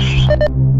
Shooting